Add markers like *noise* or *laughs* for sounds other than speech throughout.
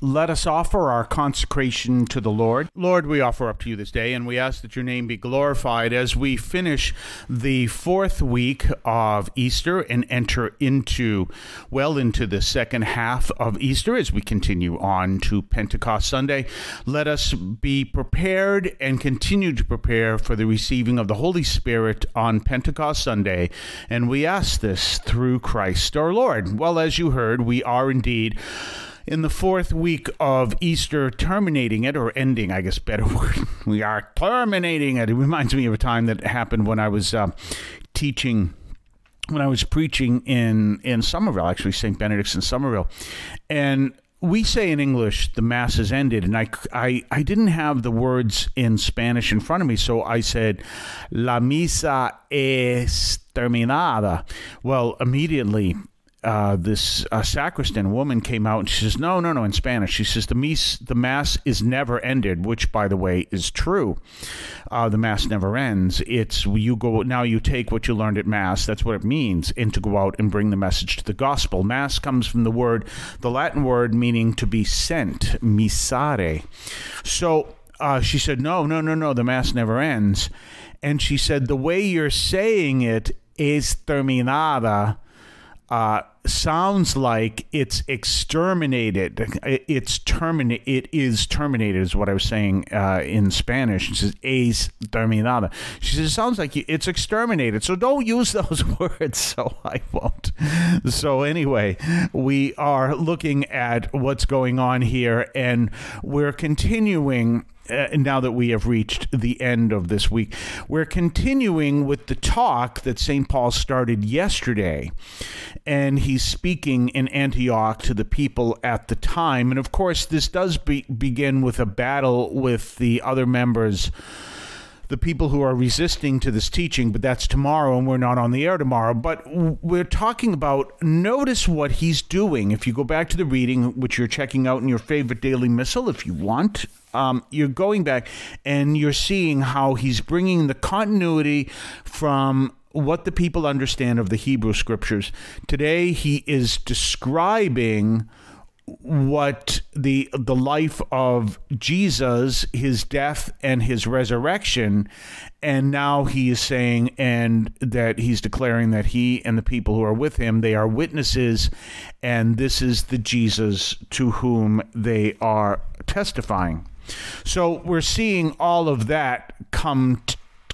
let us offer our consecration to the Lord. Lord, we offer up to you this day, and we ask that your name be glorified as we finish the fourth week of Easter and enter into, well, into the second half of Easter as we continue on to Pentecost Sunday. Let us be prepared and continue to prepare for the receiving of the Holy Spirit on Pentecost Sunday, and we ask this through Christ our Lord. Well, as you heard, we are indeed in the fourth week of Easter, terminating it or ending, I guess, better *laughs* word. We are terminating it. It reminds me of a time that happened when I was uh, teaching when I was preaching in in Somerville, actually St. Benedict's in Somerville, and we say in English the mass has ended, and I, I I didn't have the words in Spanish in front of me, so I said la misa es terminada. Well, immediately uh, this uh, sacristan woman came out and she says, "No, no, no." In Spanish, she says, "The the mass is never ended," which, by the way, is true. Uh, the mass never ends. It's you go now. You take what you learned at mass. That's what it means, and to go out and bring the message to the gospel. Mass comes from the word, the Latin word meaning to be sent, missare. So uh, she said, "No, no, no, no. The mass never ends." And she said, "The way you're saying it is terminada." uh, sounds like it's exterminated. It's terminated. It is terminated, is what I was saying uh, in Spanish. She says "es terminada." She says it sounds like it's exterminated. So don't use *laughs* those words. So I won't. So anyway, we are looking at what's going on here, and we're continuing uh, now that we have reached the end of this week, we're continuing with the talk that St. Paul started yesterday. And he's speaking in Antioch to the people at the time. And of course, this does be- begin with a battle with the other members the people who are resisting to this teaching, but that's tomorrow and we're not on the air tomorrow. But we're talking about notice what he's doing. If you go back to the reading, which you're checking out in your favorite daily missal, if you want, um, you're going back and you're seeing how he's bringing the continuity from what the people understand of the Hebrew scriptures. Today, he is describing what the the life of Jesus, his death and his resurrection, and now he is saying and that he's declaring that he and the people who are with him they are witnesses, and this is the Jesus to whom they are testifying. So we're seeing all of that come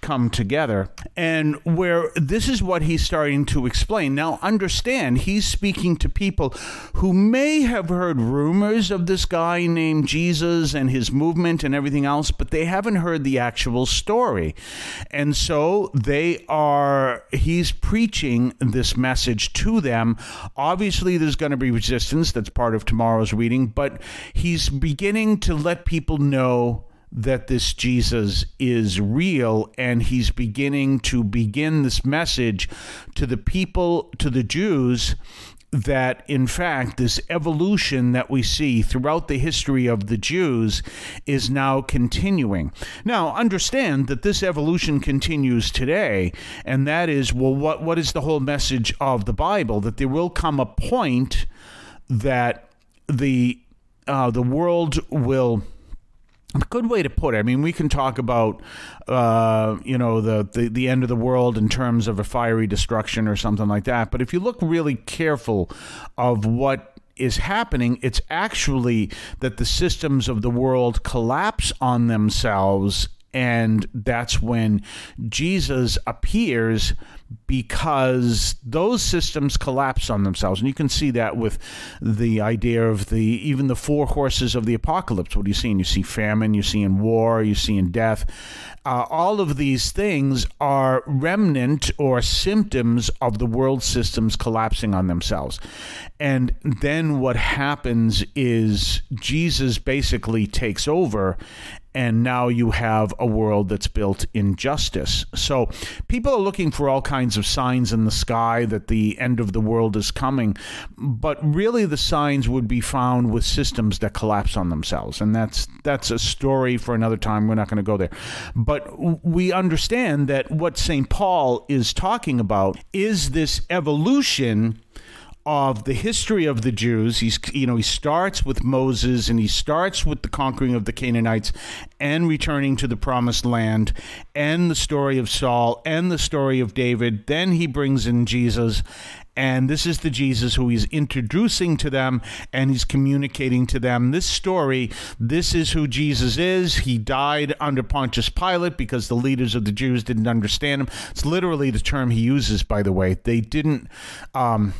come together and where this is what he's starting to explain. Now understand he's speaking to people who may have heard rumors of this guy named Jesus and his movement and everything else but they haven't heard the actual story. And so they are he's preaching this message to them. Obviously there's going to be resistance. That's part of tomorrow's reading but he's beginning to let people know that this Jesus is real and he's beginning to begin this message to the people, to the Jews, that in fact this evolution that we see throughout the history of the Jews is now continuing. Now, understand that this evolution continues today, and that is well, what, what is the whole message of the Bible? That there will come a point that the uh, the world will good way to put it. I mean, we can talk about, uh, you know, the, the, the end of the world in terms of a fiery destruction or something like that. But if you look really careful of what is happening, it's actually that the systems of the world collapse on themselves and that's when Jesus appears because those systems collapse on themselves. And you can see that with the idea of the even the four horses of the apocalypse. What are you seeing? You see famine, you see in war, you see in death. Uh, all of these things are remnant or symptoms of the world systems collapsing on themselves. And then what happens is Jesus basically takes over and now you have a world that's built in justice. So people are looking for all kinds of signs in the sky that the end of the world is coming, but really the signs would be found with systems that collapse on themselves, and that's that's a story for another time. We're not going to go there, but we understand that what St. Paul is talking about is this evolution of the history of the Jews. He's you know he starts with Moses and he starts with the conquering of the Canaanites and returning to the promised land and the story of Saul and the story of David. Then he brings in Jesus and this is the Jesus who he's introducing to them and he's communicating to them this story. This is who Jesus is. He died under Pontius Pilate because the leaders of the Jews didn't understand him. It's literally the term he uses, by the way. They didn't. Um,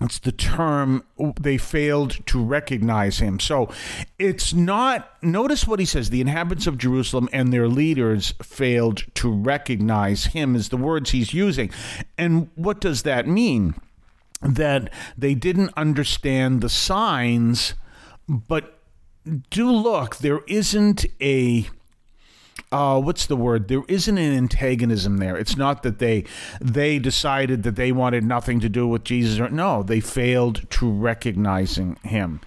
it's the term they failed to recognize him. So it's not, notice what he says the inhabitants of Jerusalem and their leaders failed to recognize him, is the words he's using. And what does that mean? That they didn't understand the signs, but do look, there isn't a uh, what's the word? There isn't an antagonism there. It's not that they they decided that they wanted nothing to do with Jesus. Or, no, they failed to recognizing him,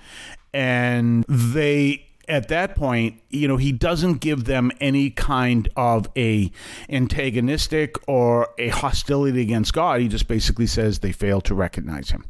and they at that point, you know, he doesn't give them any kind of a antagonistic or a hostility against God. He just basically says they fail to recognize him.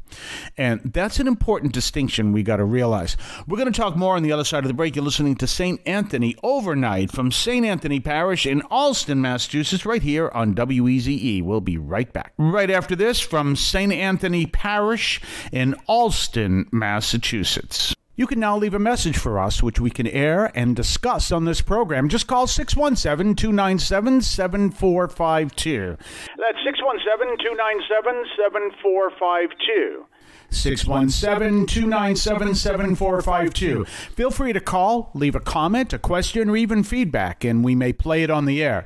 And that's an important distinction we got to realize. We're going to talk more on the other side of the break. You're listening to St. Anthony overnight from St. Anthony Parish in Allston, Massachusetts, right here on WEZE. We'll be right back. Right after this from St. Anthony Parish in Allston, Massachusetts. You can now leave a message for us, which we can air and discuss on this program. Just call 617 297 7452. That's 617 297 7452. 617 297 7452. Feel free to call, leave a comment, a question, or even feedback, and we may play it on the air.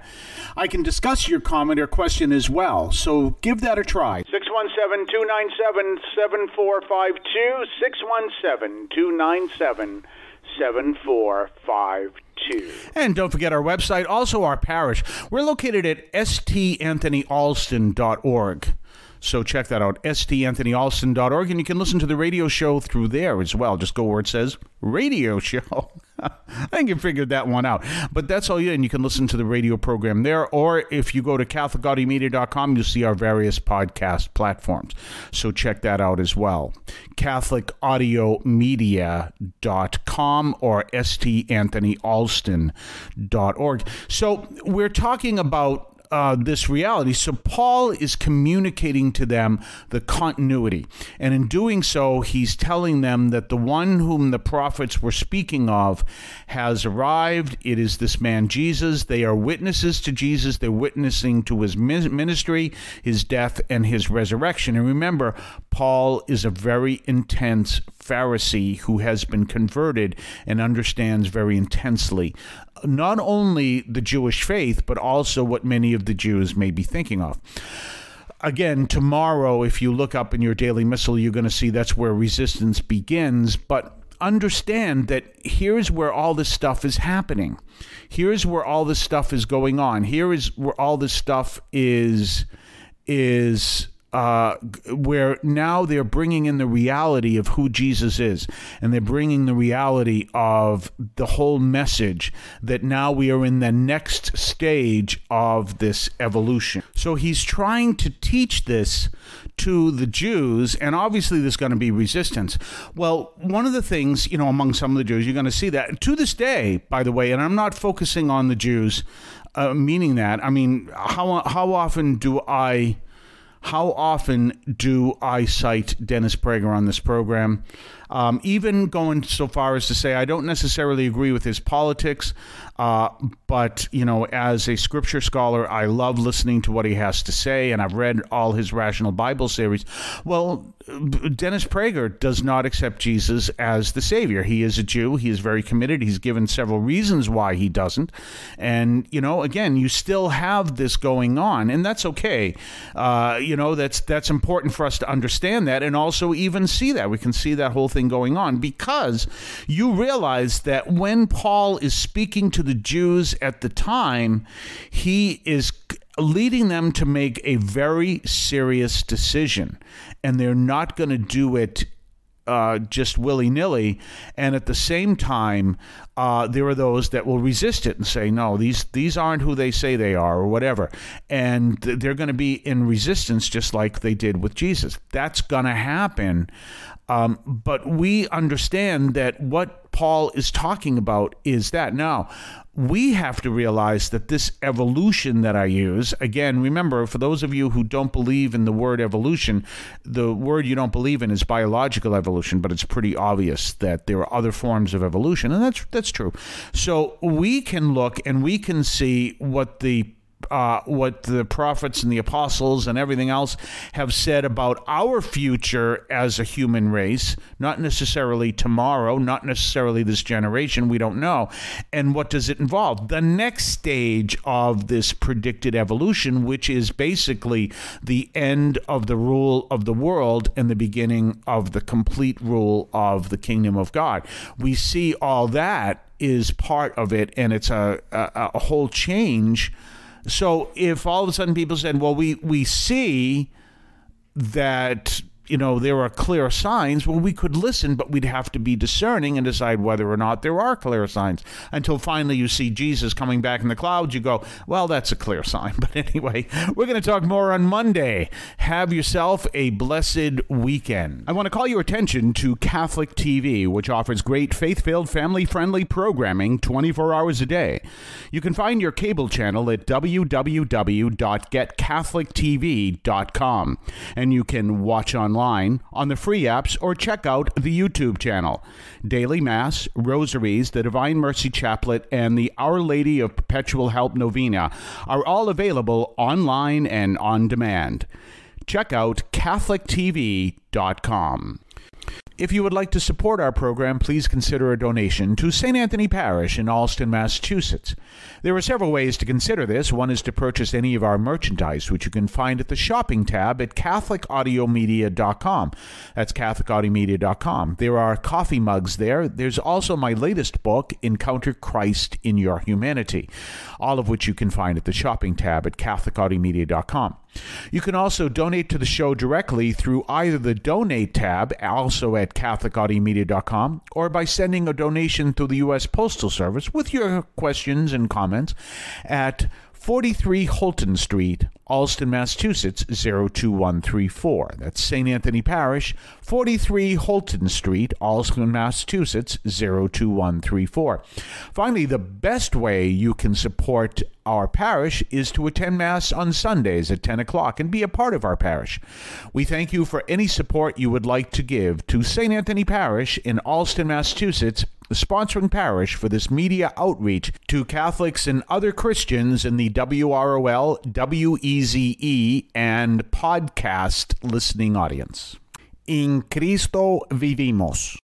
I can discuss your comment or question as well, so give that a try. 617 297 7452. 617 297 7452. And don't forget our website, also our parish. We're located at stanthonyallston.org. So check that out, stanthonyallston.org, and you can listen to the radio show through there as well. Just go where it says radio show. *laughs* I think you figured that one out. But that's all you, and you can listen to the radio program there. Or if you go to CatholicAudiomedia.com, you'll see our various podcast platforms. So check that out as well. CatholicAudiomedia.com or stanthonyallston.org. So we're talking about uh, this reality. So Paul is communicating to them the continuity. And in doing so, he's telling them that the one whom the prophets were speaking of has arrived. It is this man Jesus. They are witnesses to Jesus. They're witnessing to his ministry, his death, and his resurrection. And remember, Paul is a very intense Pharisee who has been converted and understands very intensely not only the Jewish faith, but also what many of the Jews may be thinking of. Again, tomorrow, if you look up in your daily missal, you're going to see that's where resistance begins. But understand that here's where all this stuff is happening. Here's where all this stuff is going on. Here is where all this stuff is is uh, where now they're bringing in the reality of who Jesus is, and they're bringing the reality of the whole message that now we are in the next stage of this evolution. So he's trying to teach this to the Jews, and obviously there's going to be resistance. Well, one of the things, you know, among some of the Jews, you're going to see that to this day, by the way, and I'm not focusing on the Jews, uh, meaning that. I mean, how how often do I? How often do I cite Dennis Prager on this program? Um, even going so far as to say I don't necessarily agree with his politics, uh, but you know, as a scripture scholar, I love listening to what he has to say, and I've read all his Rational Bible series. Well, Dennis Prager does not accept Jesus as the Savior. He is a Jew. He is very committed. He's given several reasons why he doesn't, and you know, again, you still have this going on, and that's okay. Uh, you know, that's that's important for us to understand that, and also even see that we can see that whole thing going on because you realize that when Paul is speaking to the Jews at the time, he is leading them to make a very serious decision, and they're not going to do it uh, just willy nilly, and at the same time, uh, there are those that will resist it and say, "No, these these aren't who they say they are, or whatever," and they're going to be in resistance, just like they did with Jesus. That's going to happen, um, but we understand that what Paul is talking about is that now we have to realize that this evolution that I use, again, remember, for those of you who don't believe in the word evolution, the word you don't believe in is biological evolution, but it's pretty obvious that there are other forms of evolution, and that's that's true. So we can look and we can see what the uh, what the prophets and the apostles and everything else have said about our future as a human race, not necessarily tomorrow, not necessarily this generation, we don't know. And what does it involve? The next stage of this predicted evolution, which is basically the end of the rule of the world and the beginning of the complete rule of the kingdom of God. We see all that is part of it, and it's a, a, a whole change so if all of a sudden people said, well, we, we see that you know, there are clear signs, well, we could listen, but we'd have to be discerning and decide whether or not there are clear signs. Until finally you see Jesus coming back in the clouds, you go, well, that's a clear sign. *laughs* But anyway, we're going to talk more on Monday. Have yourself a blessed weekend. I want to call your attention to Catholic TV, which offers great faith filled, family friendly programming 24 hours a day. You can find your cable channel at www.getcatholictv.com, and you can watch on online on the free apps or check out the YouTube channel. Daily Mass, Rosaries, the Divine Mercy Chaplet, and the Our Lady of Perpetual Help Novena are all available online and on demand. Check out CatholicTV.com. If you would like to support our program, please consider a donation to St. Anthony Parish in Allston, Massachusetts. There are several ways to consider this. One is to purchase any of our merchandise, which you can find at the shopping tab at CatholicAudiomedia.com. That's CatholicAudiomedia.com. There are coffee mugs there. There's also my latest book, Encounter Christ in Your Humanity, all of which you can find at the shopping tab at CatholicAudiomedia.com. You can also donate to the show directly through either the Donate tab, also at CatholicAudiomedia.com, or by sending a donation through the U.S. Postal Service with your questions and comments at 43 Holton Street, Allston, Massachusetts 02134. That's St. Anthony Parish, 43 Holton Street, Allston, Massachusetts 02134. Finally, the best way you can support our parish is to attend Mass on Sundays at 10 o'clock and be a part of our parish. We thank you for any support you would like to give to St. Anthony Parish in Allston, Massachusetts the sponsoring parish for this media outreach to Catholics and other Christians in the WROL, WEZE, and podcast listening audience. In Cristo vivimos.